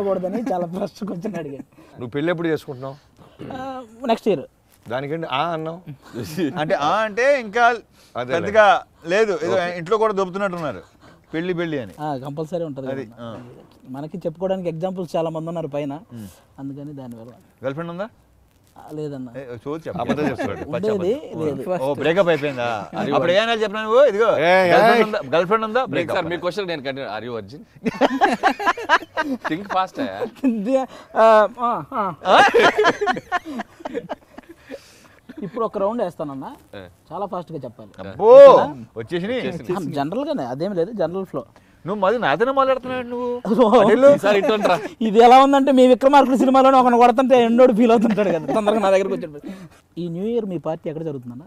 కూడదని చాలా first question అడిగాను. నువ్వు పెళ్ళి ఎప్పుడు చేసుకుంటున్నావు? నెక్స్ట్ ఇయర్ దానికంటే? ఆ అన్నావు? అంటే ఆ అంటే ఇంకా. పెద్దగా లేదు. ఏదో ఇంట్లో కూడా దొబ్బుతున్నట్టున్నారు. పెళ్ళి పెళ్ళి అని. కంపల్సరీ ఉంటుంది. మనకి చెప్పుకోవడానికి ఎగ్జాంపుల్స్ చాలా మంది ఉన్నారు పైన. అందుకని దానివల్ల గర్ల్ ఫ్రెండ్ ఉందా? లేదన్న. ఏ, చూడు చెప్పు. అబద్ధం చెప్తున్నాడు. పచ్చి ఉండేది అబద్ధం. లేదు. ఓ బ్రేకప్ అయిపోయిందా? అప్పుడు ఏం చెప్పినా నువ్వు ఇదిగో. గర్ల్ ఫ్రెండ్ ఉందా? మీకు బ్రేకప్ సార్ మీ క్వశ్చన్ నేను continue are you virgin think fast. ఇప్పుడు ఒక రౌండ్ వేస్తానన్న. చాలా ఫాస్ట్గా చెప్పాలి. వచ్చేసి జనరల్ గానే అదేం లేదు జనరల్ ఫ్లో నువ్వు మళ్ళీ నాతోనే మాట్లాడుతున్నాడు నువ్వు? ఇది ఎలా ఉందంటే మీ విక్రమార్కుడు సినిమాలోనే ఒకరిని కొడుతుంటే ఎండోడు ఫీల్ అవుతుంటాడు కదా. తొందరగా నా దగ్గరకు వచ్చాడు. ఈ న్యూ ఇయర్ మీ పార్టీ ఎక్కడ జరుగుతుందన్న?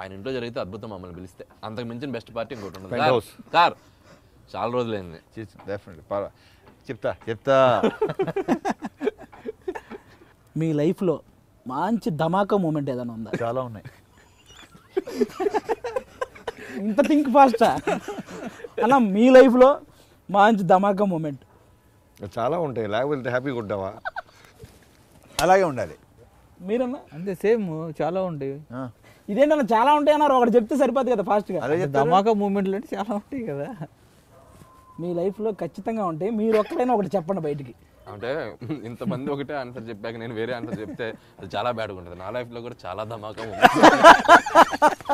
ఆయన ఇంట్లో జరిగితే అద్భుతం మమ్మల్ని పిలిస్తే. అంతకు మించిన బెస్ట్ పార్టీ ఇంకోటి ఉండదు. సార్, చాలా రోజులైంది. చెప్తా చెప్తా. మీ లైఫ్లో మంచి ధమాకా మూమెంట్ ఏదైనా ఉందా? చాలా ఉన్నాయి. ఇంత థింక్ ఫాస్టా అన్న మీ లైఫ్లో మంచి ధమాకా మూమెంట్ చాలా ఉంటాయి. లేకపోతే హ్యాపీగా ఉంటావా? అలాగే ఉండాలి. మీరన్నా? అంతే సేమ్. చాలా ఉంటాయి. ఇదేంటన్నా చాలా ఉంటాయి అన్నారు. ఒకటి చెప్తే సరిపోదు కదా ఫాస్ట్గా ధమాకా మూమెంట్లు అంటే చాలా ఉంటాయి కదా. మీ లైఫ్లో ఖచ్చితంగా ఉంటాయి మీరు ఒక్కడైనా ఒకటి చెప్పండి బయటికి. అంటే ఇంతమంది ఒకటే ఆన్సర్ చెప్పాక నేను వేరే ఆన్సర్ చెప్తే అది చాలా బ్యాడ్గా ఉంటుంది. నా లైఫ్లో కూడా చాలా ధమాకా ఉంది